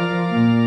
Música